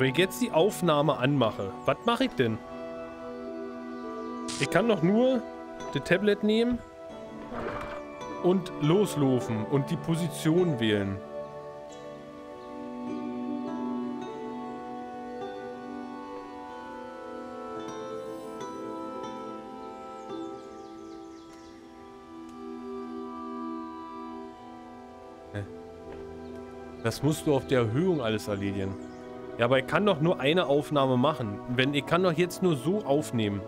wenn ich jetzt die Aufnahme anmache, was mache ich denn? Ich kann doch nur das Tablet nehmen und loslaufen und die Position wählen. Das musst du auf der Erhöhung alles erledigen. Ja, aber ich kann doch nur eine Aufnahme machen. Wenn Ich kann doch jetzt nur so aufnehmen.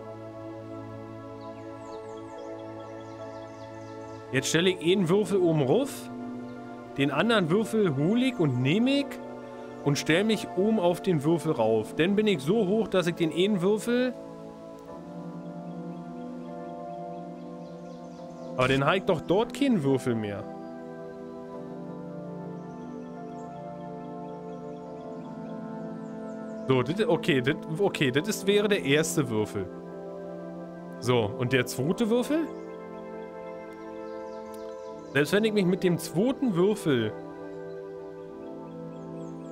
Jetzt stelle ich einen Würfel oben rauf. Den anderen Würfel hole ich und nehme ich. Und stelle mich oben auf den Würfel rauf. Dann bin ich so hoch, dass ich den einen Würfel... Aber den habe ich doch dort keinen Würfel mehr. So, das, okay, das, okay, das ist, wäre der erste Würfel. So, und der zweite Würfel? Selbst wenn ich mich mit dem zweiten Würfel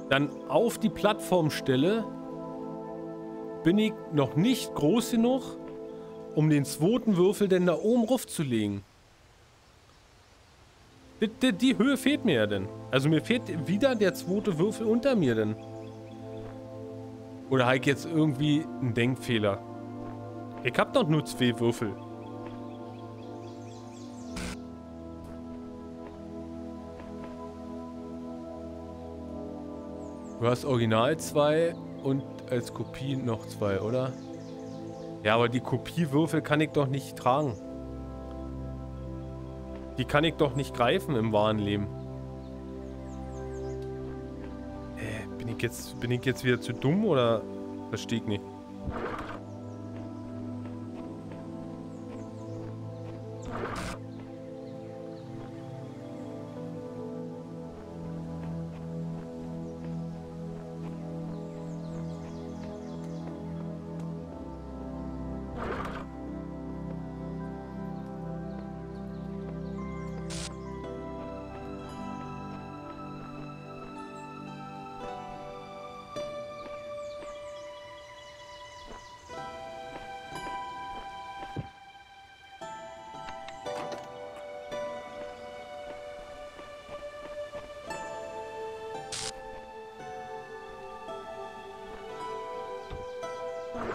dann auf die Plattform stelle, bin ich noch nicht groß genug, um den zweiten Würfel denn da oben raufzulegen. Die, die, die Höhe fehlt mir ja denn. Also mir fehlt wieder der zweite Würfel unter mir denn. Oder habe ich jetzt irgendwie einen Denkfehler? Ich habe doch nur zwei Würfel. Du hast Original zwei und als Kopie noch zwei, oder? Ja, aber die Kopiewürfel kann ich doch nicht tragen. Die kann ich doch nicht greifen im wahren Leben. Jetzt, bin ich jetzt wieder zu dumm oder verstehe ich nicht?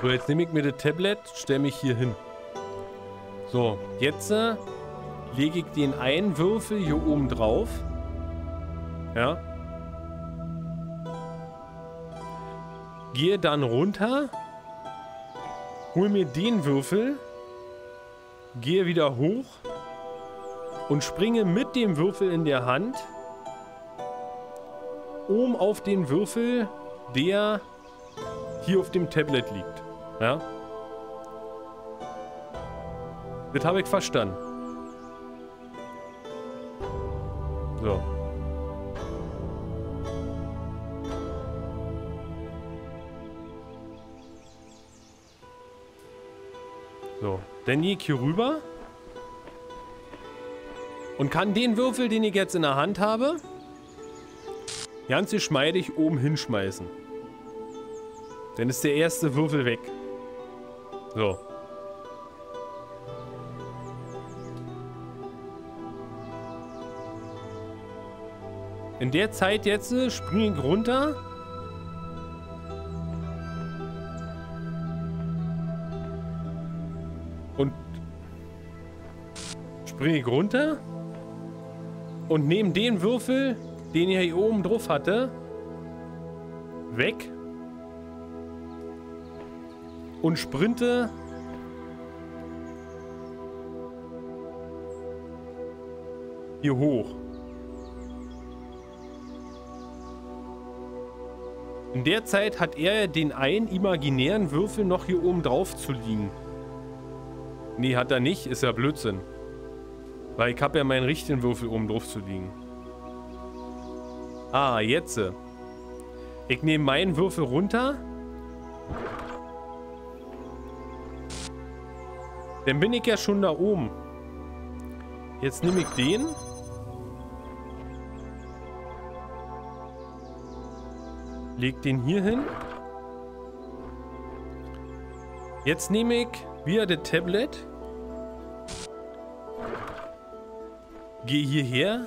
So, jetzt nehme ich mir das Tablet, stelle mich hier hin. So, jetzt äh, lege ich den einen Würfel hier oben drauf. Ja. Gehe dann runter. Hol mir den Würfel. Gehe wieder hoch. Und springe mit dem Würfel in der Hand oben auf den Würfel, der hier auf dem Tablet liegt. Ja? Das habe ich verstanden. So. So, dann gehe ich hier rüber und kann den Würfel, den ich jetzt in der Hand habe, ganz geschmeidig oben hinschmeißen. Dann ist der erste Würfel weg. So. In der Zeit jetzt äh, springe ich runter. Und springe ich runter. Und nehme den Würfel, den ich hier oben drauf hatte, weg und sprinte hier hoch. In der Zeit hat er den einen imaginären Würfel noch hier oben drauf zu liegen. Nee, hat er nicht. Ist ja Blödsinn. Weil ich habe ja meinen richtigen Würfel oben drauf zu liegen. Ah, jetzt. Ich nehme meinen Würfel runter Dann bin ich ja schon da oben. Jetzt nehme ich den. Leg den hier hin. Jetzt nehme ich wieder das Tablet. Gehe hierher.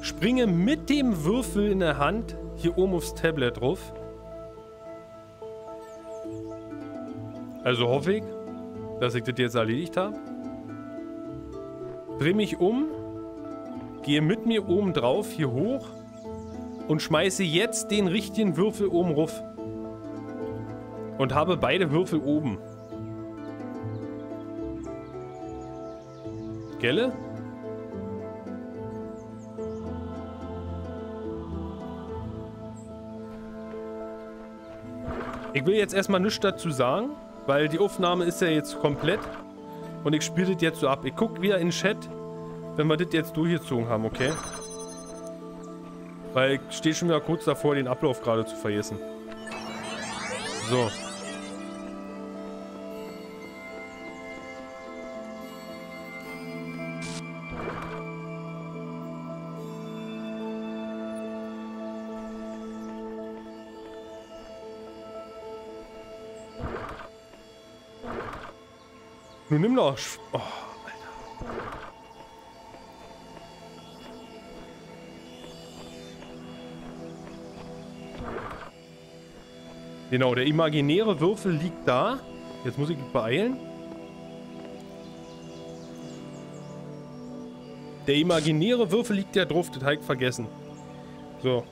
Springe mit dem Würfel in der Hand hier oben aufs Tablet drauf. Also hoffe ich, dass ich das jetzt erledigt habe. Drehe mich um. Gehe mit mir oben drauf hier hoch. Und schmeiße jetzt den richtigen Würfel oben ruf. Und habe beide Würfel oben. Gelle? Ich will jetzt erstmal nichts dazu sagen, weil die Aufnahme ist ja jetzt komplett. Und ich spiele das jetzt so ab. Ich gucke wieder in den Chat, wenn wir das jetzt durchgezogen haben, okay? Weil ich stehe schon wieder kurz davor, den Ablauf gerade zu vergessen. So. Nun nimm doch. Oh, Alter. Genau, der imaginäre Würfel liegt da. Jetzt muss ich mich beeilen. Der imaginäre Würfel liegt ja drauf, das habe ich vergessen. So.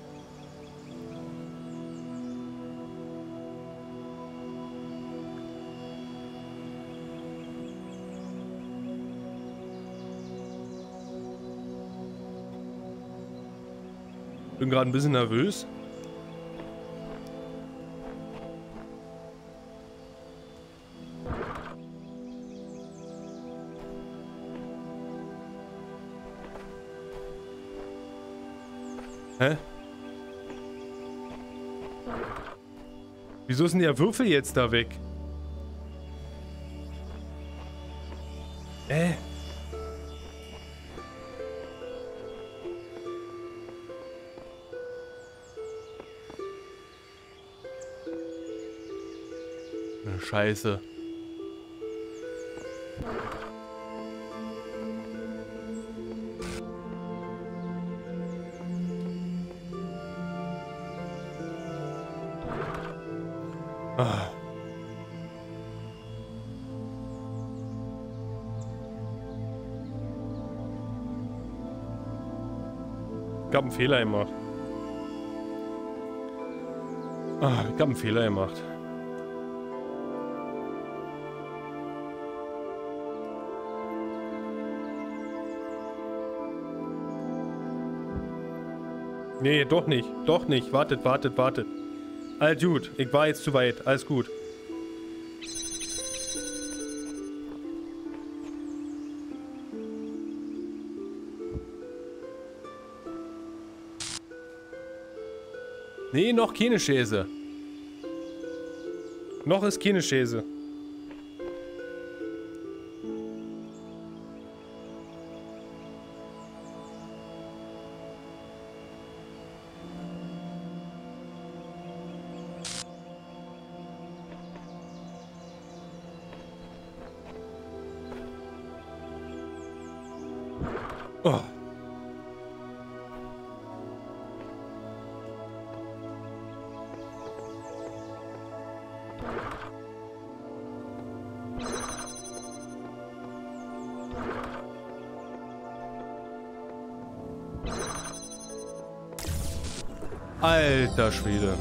Bin gerade ein bisschen nervös. Hä? Wieso denn der Würfel jetzt da weg? Scheiße. Fehler gemacht. Ah, ich hab einen Fehler gemacht. Nee, doch nicht. Doch nicht. Wartet, wartet, wartet. Alles gut. Ich war jetzt zu weit. Alles gut. Nee, noch keine Schäse. Noch ist keine Schäse. Alter Schwede.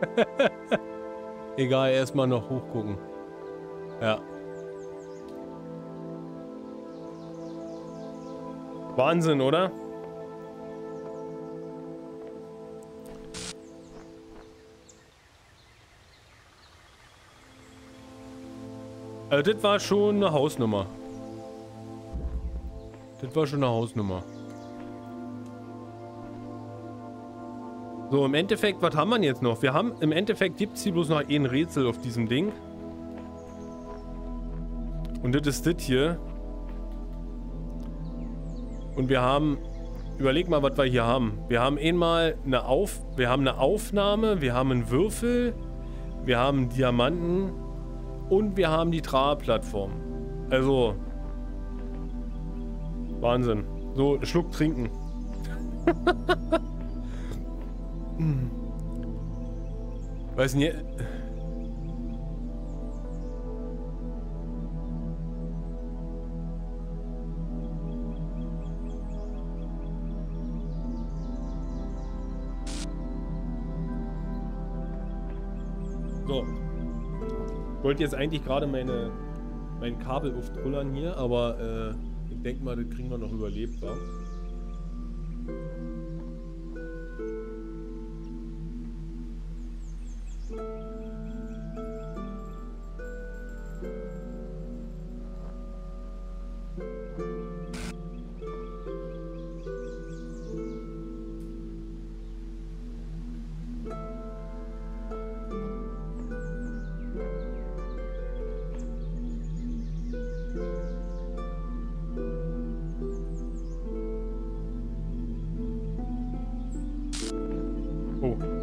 Egal, erstmal noch hochgucken. Ja. Wahnsinn, oder? Also das war schon eine Hausnummer. Das war schon eine Hausnummer. So, im Endeffekt, was haben wir jetzt noch? Wir haben, im Endeffekt gibt es hier bloß noch ein Rätsel auf diesem Ding. Und das ist das hier. Und wir haben, überleg mal, was wir hier haben. Wir haben einmal eine Auf, wir haben eine Aufnahme, wir haben einen Würfel, wir haben Diamanten und wir haben die Tragplattform. Also, Wahnsinn. So, Schluck trinken. hm. Weiß nicht. Wollte jetzt eigentlich gerade meine mein Kabel auftrullern hier, aber äh, ich denke mal, das kriegen wir noch überlebt, wa?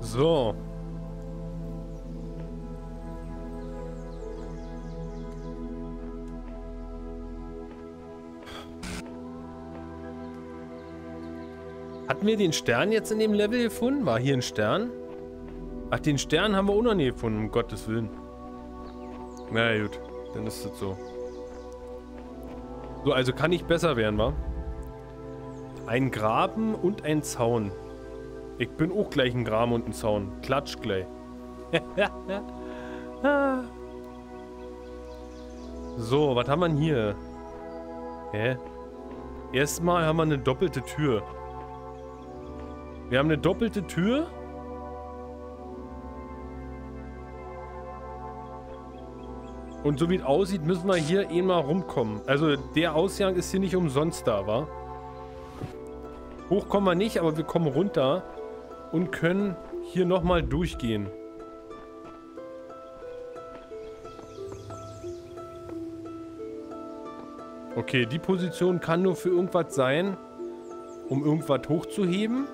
So. Hatten wir den Stern jetzt in dem Level gefunden? War hier ein Stern? Ach, den Stern haben wir auch noch nie gefunden, um Gottes Willen. Na gut, dann ist es so. So, also kann ich besser werden, wa? Ein Graben und ein Zaun. Ich bin auch gleich ein Graben und ein Zaun. Klatsch gleich. so, was haben wir hier? Hä? Erstmal haben wir eine doppelte Tür. Wir haben eine doppelte Tür. Und so wie es aussieht, müssen wir hier eh mal rumkommen. Also der Ausgang ist hier nicht umsonst da, wa? Hoch kommen wir nicht, aber wir kommen runter und können hier nochmal durchgehen. Okay, die Position kann nur für irgendwas sein, um irgendwas hochzuheben.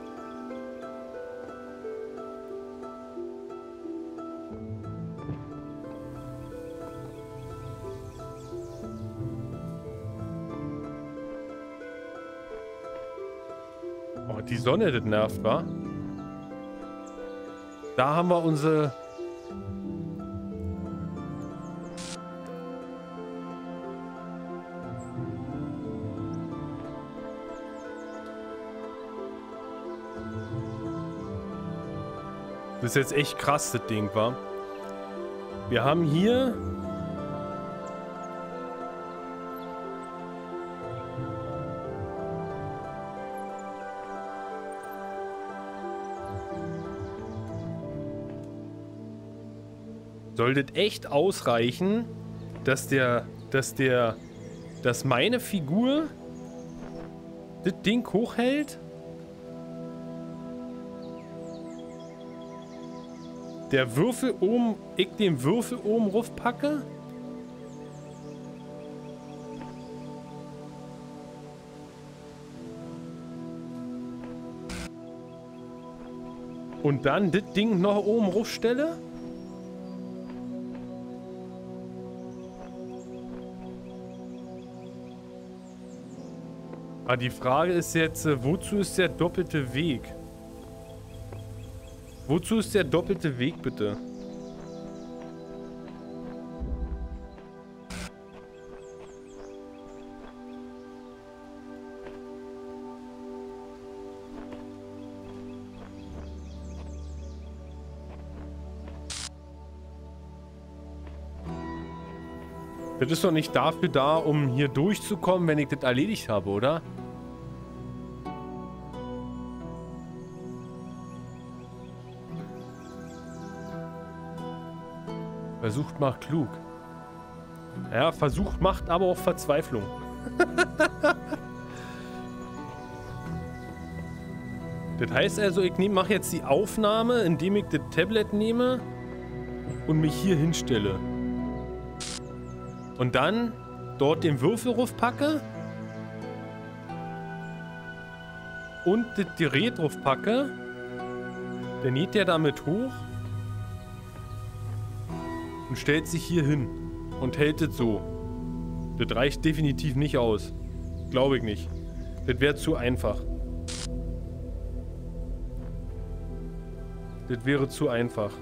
Sonne, das nervt, wa? Da haben wir unsere... Das ist jetzt echt krass, das Ding, war. Wir haben hier sollte echt ausreichen, dass der, dass der, dass meine Figur das Ding hochhält. Der Würfel oben, ich den Würfel oben rauf packe. Und dann das Ding noch oben rauf stelle. Aber die Frage ist jetzt, äh, wozu ist der doppelte Weg? Wozu ist der doppelte Weg, bitte? Das ist doch nicht dafür da, um hier durchzukommen, wenn ich das erledigt habe, oder? Versucht macht klug. Ja, versucht macht aber auch Verzweiflung. das heißt also, ich mache jetzt die Aufnahme, indem ich das Tablet nehme und mich hier hinstelle. Und dann dort den Würfelruf packe und das Gerät drauf packe, dann geht der damit hoch und stellt sich hier hin und hält es so. Das reicht definitiv nicht aus. Glaube ich nicht. Das wäre zu einfach. Das wäre zu einfach.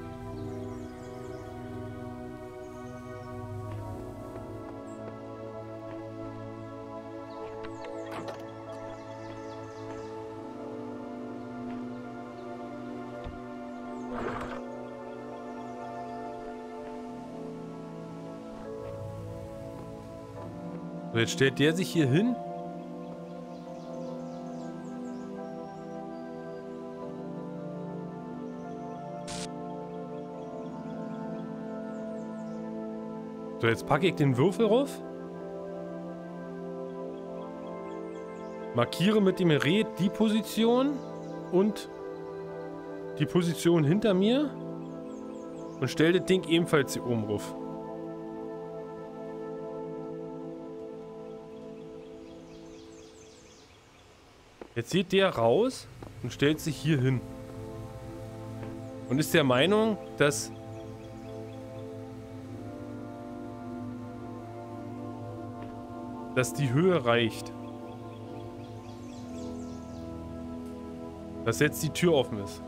So, jetzt stellt der sich hier hin. So, jetzt packe ich den Würfel rauf. Markiere mit dem Gerät die Position und die Position hinter mir und stelle das Ding ebenfalls hier oben rauf. Jetzt geht der raus und stellt sich hier hin. Und ist der Meinung, dass dass die Höhe reicht. Dass jetzt die Tür offen ist.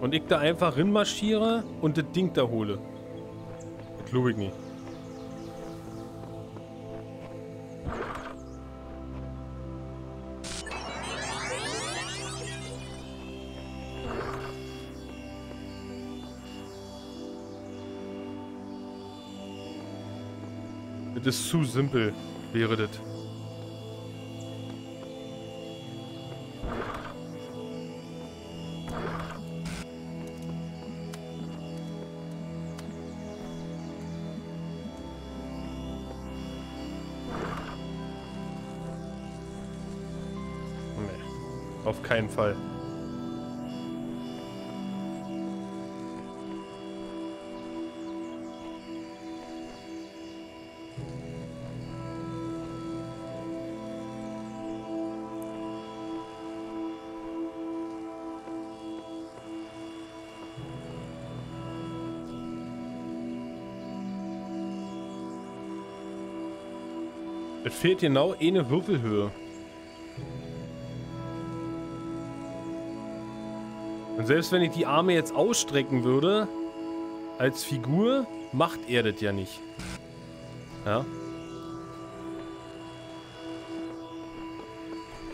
Und ich da einfach rinmarschiere und das Ding da hole. Glaube ich nicht. Das ist zu simpel, wäre das. Auf keinen Fall. Es fehlt genau eine Würfelhöhe. Und selbst wenn ich die Arme jetzt ausstrecken würde, als Figur, macht er das ja nicht. Ja.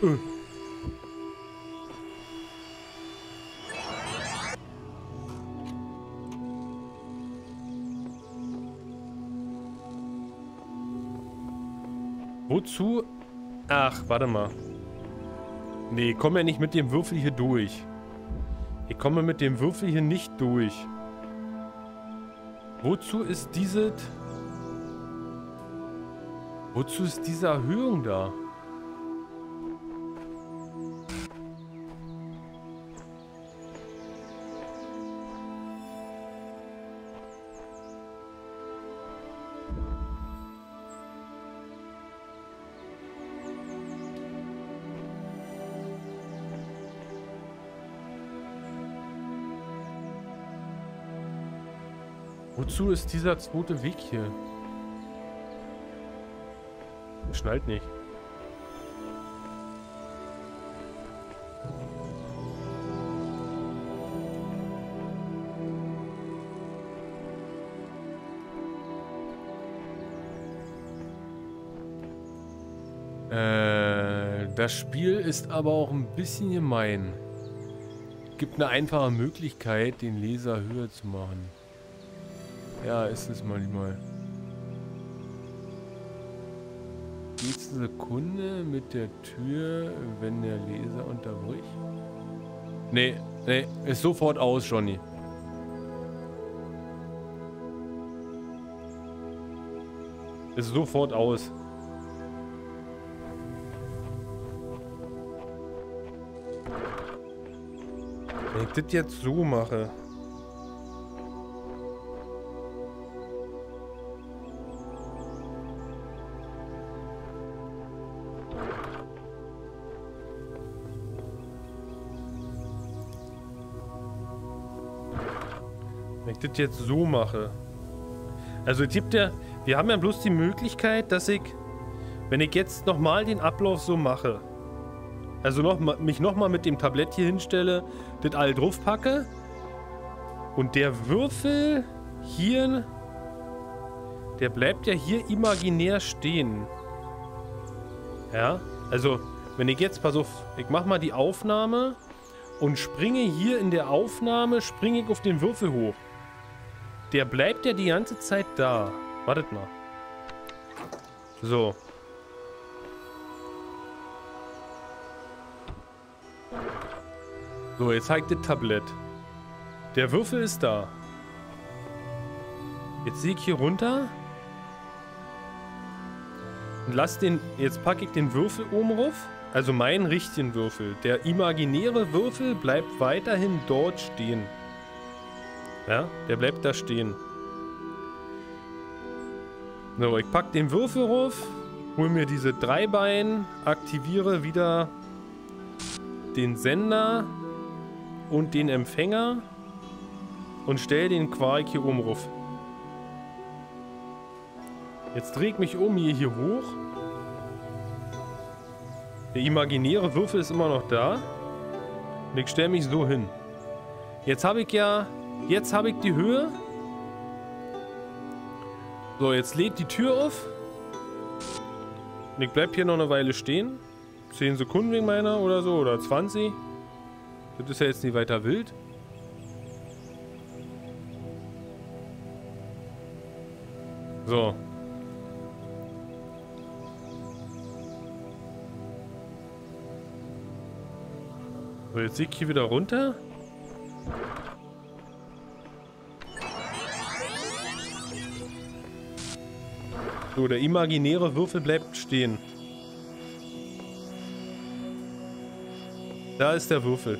Äh. Wozu? Ach, warte mal. Nee, ich komme ja nicht mit dem Würfel hier durch. Ich komme mit dem Würfel hier nicht durch. Wozu ist diese... Wozu ist diese Erhöhung da? Wozu ist dieser zweite Weg hier? Schnallt nicht. Äh, das Spiel ist aber auch ein bisschen gemein. Gibt eine einfache Möglichkeit, den Leser höher zu machen. Ja, ist es manchmal. Nächste Sekunde mit der Tür, wenn der Leser unterbricht. Nee, nee, ist sofort aus, Johnny. Ist sofort aus. Wenn ich das jetzt so mache. Ich das jetzt so mache. Also es gibt ja, wir haben ja bloß die Möglichkeit, dass ich, wenn ich jetzt nochmal den Ablauf so mache, also noch, mich nochmal mit dem Tablett hier hinstelle, das all drauf packe und der Würfel hier, der bleibt ja hier imaginär stehen. Ja, also wenn ich jetzt, pass auf, ich mach mal die Aufnahme und springe hier in der Aufnahme, springe ich auf den Würfel hoch. Der bleibt ja die ganze Zeit da. Wartet mal. So. So, jetzt zeigt das Tablett. Der Würfel ist da. Jetzt sehe ich hier runter. Und lass den. Jetzt packe ich den Würfel oben rauf. Also meinen richtigen Würfel. Der imaginäre Würfel bleibt weiterhin dort stehen. Ja, der bleibt da stehen. So, ich pack den Würfel rauf, hol mir diese drei Beine, aktiviere wieder den Sender und den Empfänger und stelle den Quark hier oben rauf. Jetzt drehe ich mich um hier, hier hoch. Der imaginäre Würfel ist immer noch da. Und ich stelle mich so hin. Jetzt habe ich ja Jetzt habe ich die Höhe. So, jetzt lädt die Tür auf. Und ich bleib hier noch eine Weile stehen. 10 Sekunden wegen meiner oder so, oder 20. Das ist ja jetzt nicht weiter wild. So. So, jetzt sehe ich hier wieder runter. So, der imaginäre Würfel bleibt stehen. Da ist der Würfel.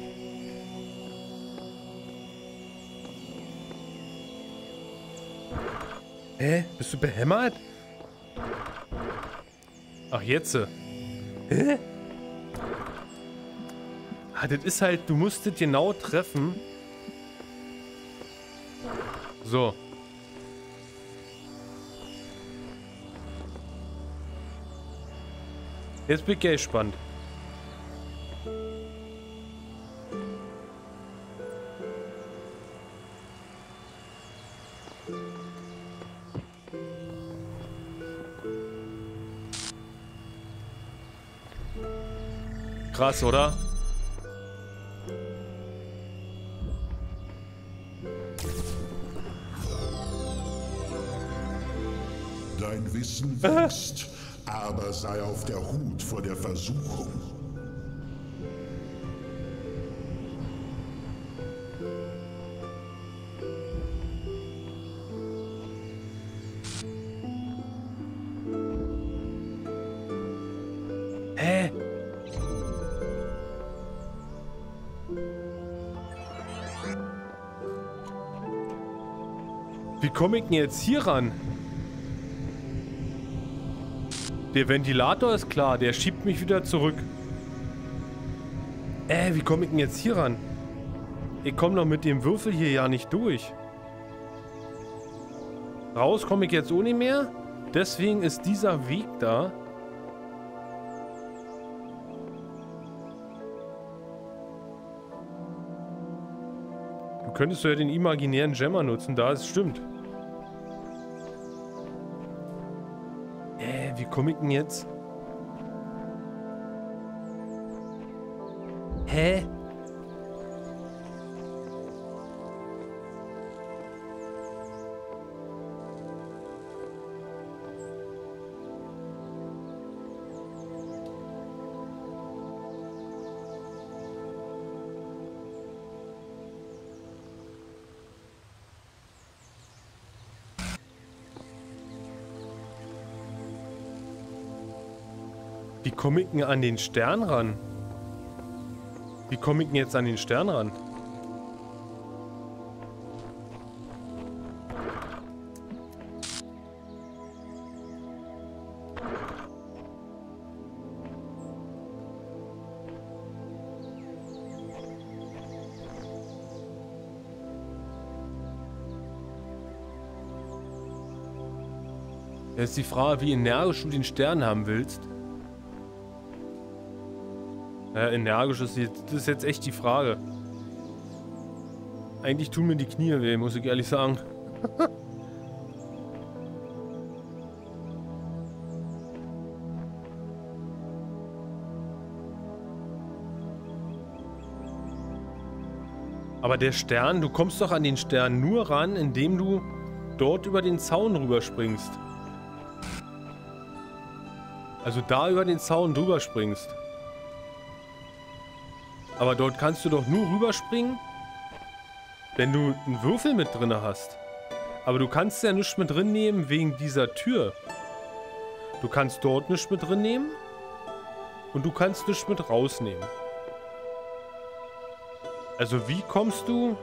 Hä? Bist du behämmert? Ach, jetzt. Hä? Ah, das ist halt, du musst es genau treffen. So. Jetzt bin ich gespannt. Krass, oder? Dein Wissen wächst aber sei auf der Hut vor der Versuchung. Hä? Wie komme ich denn jetzt hier ran? Der Ventilator ist klar, der schiebt mich wieder zurück. Äh, wie komme ich denn jetzt hier ran? Ich komme doch mit dem Würfel hier ja nicht durch. Raus komme ich jetzt ohne mehr. Deswegen ist dieser Weg da. Du könntest ja den imaginären Gemmer nutzen, da es stimmt. Komme denn jetzt? Hä? Komme ich denn an den Stern ran? Wie komme ich denn jetzt an den Stern ran? Jetzt die Frage, wie energisch du den Stern haben willst. Ja, energisch ist, jetzt, das ist jetzt echt die Frage. Eigentlich tun mir die Knie weh, muss ich ehrlich sagen. Aber der Stern, du kommst doch an den Stern nur ran, indem du dort über den Zaun rüberspringst. Also da über den Zaun drüber springst. Aber dort kannst du doch nur rüberspringen, wenn du einen Würfel mit drin hast. Aber du kannst ja nichts mit drin nehmen wegen dieser Tür. Du kannst dort nichts mit drin nehmen und du kannst nichts mit rausnehmen. Also wie kommst du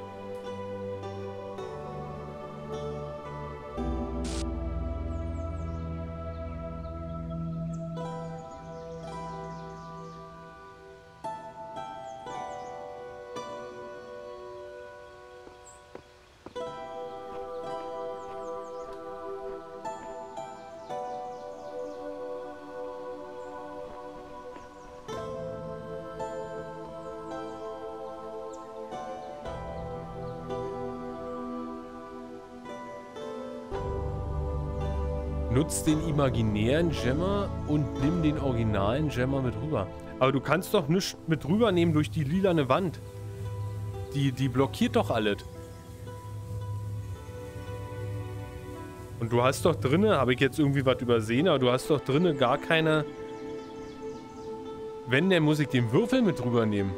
Nutz den imaginären Gemmer und nimm den originalen Gemmer mit rüber. Aber du kannst doch nichts mit rübernehmen durch die lilane Wand. Die, die blockiert doch alles. Und du hast doch drinne, habe ich jetzt irgendwie was übersehen, aber du hast doch drinne gar keine... Wenn, dann muss ich den Würfel mit rübernehmen.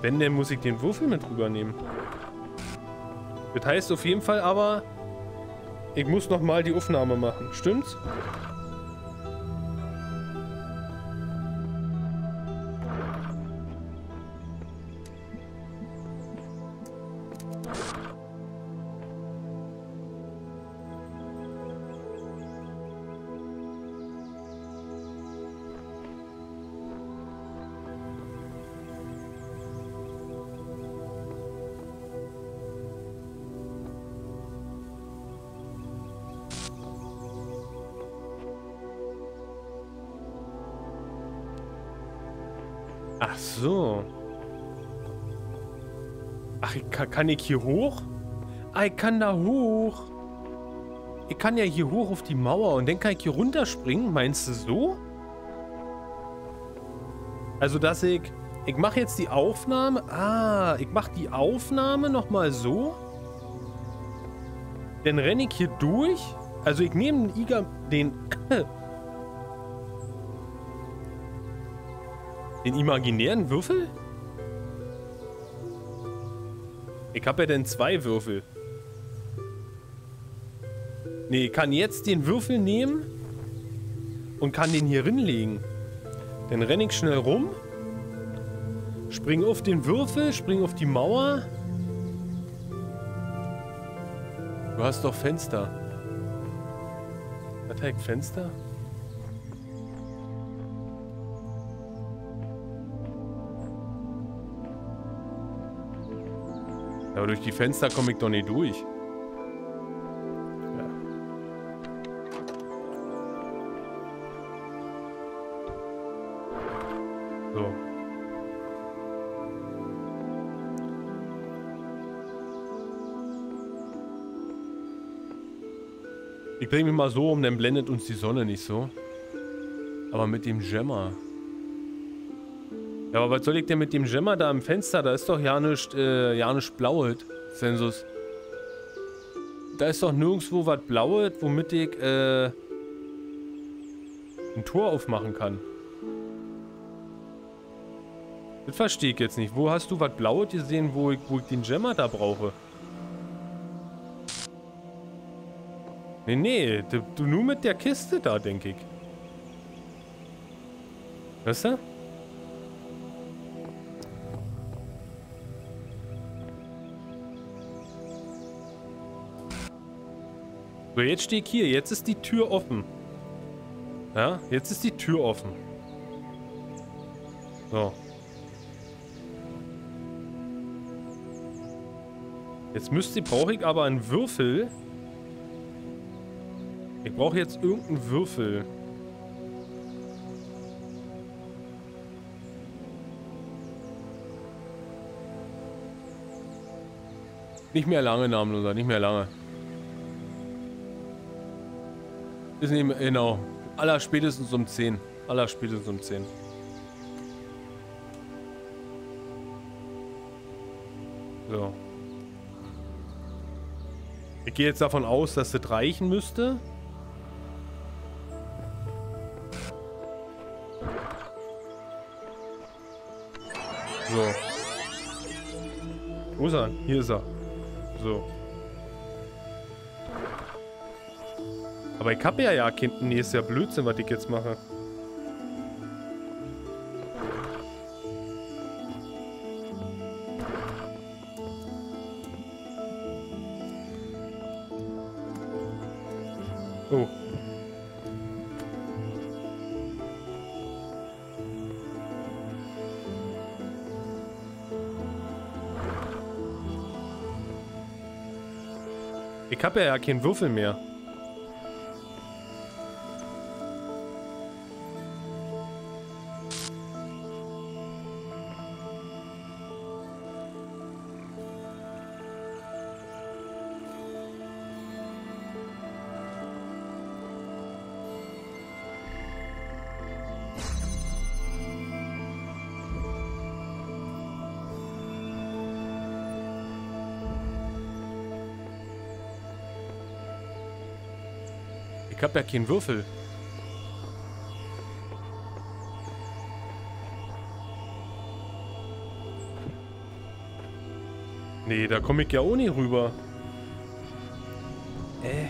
Wenn, dann muss ich den Würfel mit rübernehmen. Das heißt auf jeden Fall aber, ich muss nochmal die Aufnahme machen. Stimmt's? Ach so. Ach, ich kann, kann ich hier hoch? Ah, ich kann da hoch. Ich kann ja hier hoch auf die Mauer und dann kann ich hier runterspringen. Meinst du so? Also, dass ich... Ich mache jetzt die Aufnahme... Ah, ich mache die Aufnahme nochmal so. Dann renne ich hier durch. Also, ich nehme den Den... Imaginären Würfel? Ich habe ja denn zwei Würfel. Nee, ich kann jetzt den Würfel nehmen und kann den hier hinlegen. Dann renne ich schnell rum, spring auf den Würfel, spring auf die Mauer. Du hast doch Fenster. Hat er Fenster? Aber durch die Fenster komme ich doch nicht durch. Ja. So. Ich bringe mich mal so um, dann blendet uns die Sonne nicht so. Aber mit dem Gemmer. Ja, aber was soll ich denn mit dem Gemmer da am Fenster? Da ist doch ja nicht, äh, ja nicht blaues, Sensus. Da ist doch nirgendwo was blaues, womit ich, äh, ein Tor aufmachen kann. Das verstehe ich jetzt nicht. Wo hast du was blaues gesehen, wo ich, wo ich den Gemmer da brauche? Nee, nee, du nur mit der Kiste da, denke ich. Weißt du? So, jetzt stehe ich hier. Jetzt ist die Tür offen. Ja, jetzt ist die Tür offen. So. Jetzt müsste, brauche ich aber einen Würfel. Ich brauche jetzt irgendeinen Würfel. Nicht mehr lange, Namenloser, nicht mehr lange. Ist nicht mehr, genau. Aller spätestens um 10. Aller spätestens um 10. So. Ich gehe jetzt davon aus, dass das reichen müsste. So. Wo ist er? Hier ist er. So. Aber ich habe ja ja Kind. Nee, ist ja Blödsinn, was ich jetzt mache. Oh. Ich habe ja keinen Würfel mehr. Ich hab ja keinen Würfel. Nee, da komme ich ja auch nicht rüber. Äh.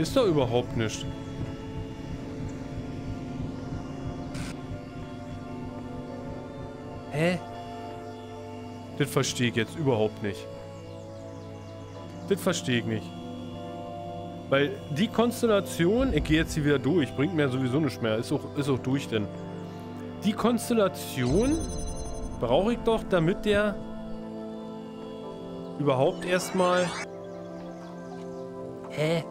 Ist da überhaupt nichts. Hä? Das verstehe ich jetzt überhaupt nicht. Das verstehe ich nicht. Weil die Konstellation, ich gehe jetzt hier wieder durch, bringt mir sowieso nichts mehr, ist auch, ist auch durch denn. Die Konstellation brauche ich doch, damit der überhaupt erstmal hä?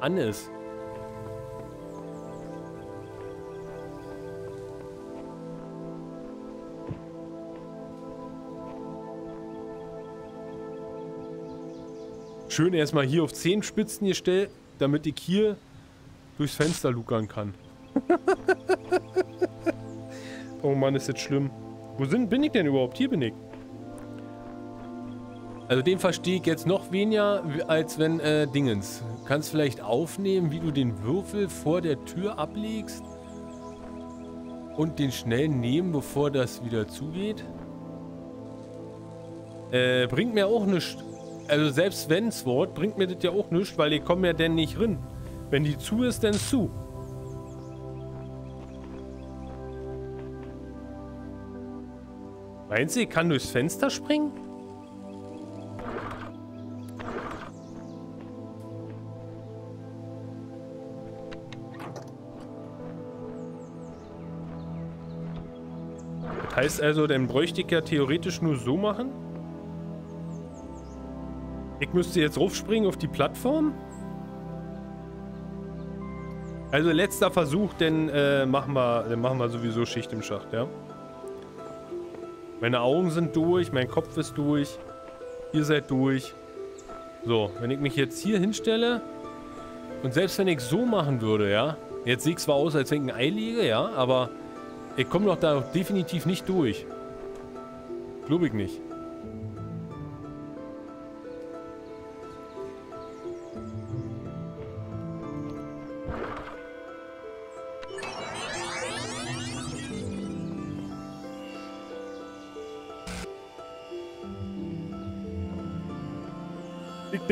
an ist. Schön erstmal hier auf 10 Spitzen gestellt, damit ich hier durchs Fenster lukern kann. oh Mann, ist jetzt schlimm. Wo sind, bin ich denn überhaupt? Hier bin ich. Also den verstehe ich jetzt noch weniger, als wenn äh, Dingens. Kannst vielleicht aufnehmen, wie du den Würfel vor der Tür ablegst und den schnell nehmen, bevor das wieder zugeht. Äh, bringt mir auch nichts. Also selbst wenn's Wort, bringt mir das ja auch nichts, weil ich komme ja denn nicht rin. Wenn die zu ist, dann zu. Meinst du, ich kann durchs Fenster springen? Das heißt also, dann bräuchte ich ja theoretisch nur so machen. Ich müsste jetzt raufspringen auf die Plattform. Also letzter Versuch, denn äh, machen wir, dann machen wir sowieso Schicht im Schacht, ja. Meine Augen sind durch, mein Kopf ist durch. Ihr seid durch. So, wenn ich mich jetzt hier hinstelle und selbst wenn ich so machen würde, ja. Jetzt sieht zwar aus, als wenn ich ein Ei lege, ja, aber ich komme doch da definitiv nicht durch. Glaube ich nicht.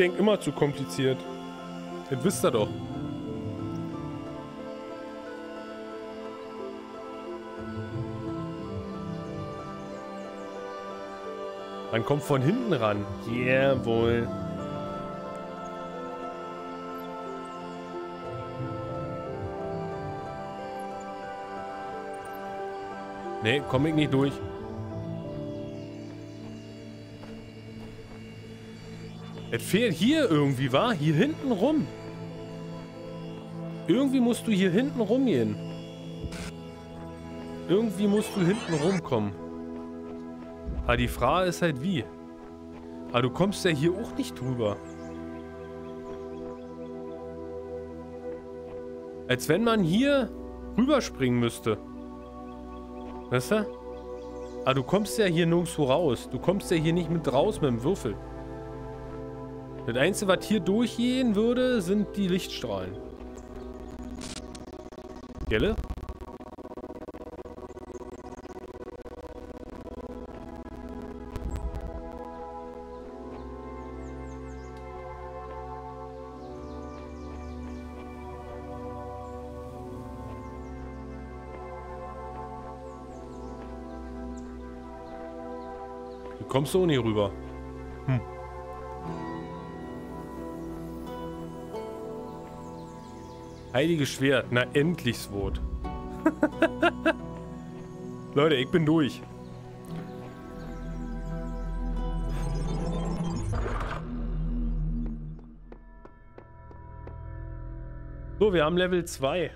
Ich denke immer zu kompliziert. Das wisst ihr doch. Man kommt von hinten ran. Jawohl. Nee, komm ich nicht durch. Es fehlt hier irgendwie, war? Hier hinten rum. Irgendwie musst du hier hinten rumgehen. Irgendwie musst du hinten rumkommen. Aber die Frage ist halt wie. Aber du kommst ja hier auch nicht drüber. Als wenn man hier rüberspringen müsste. Weißt du? Aber du kommst ja hier nirgendwo raus. Du kommst ja hier nicht mit raus mit dem Würfel. Das Einzige, was hier durchgehen würde, sind die Lichtstrahlen. Gelle? Du kommst so nie rüber. Heiliges Schwert. Na, endlich, Sword. Leute, ich bin durch. So, wir haben Level 2.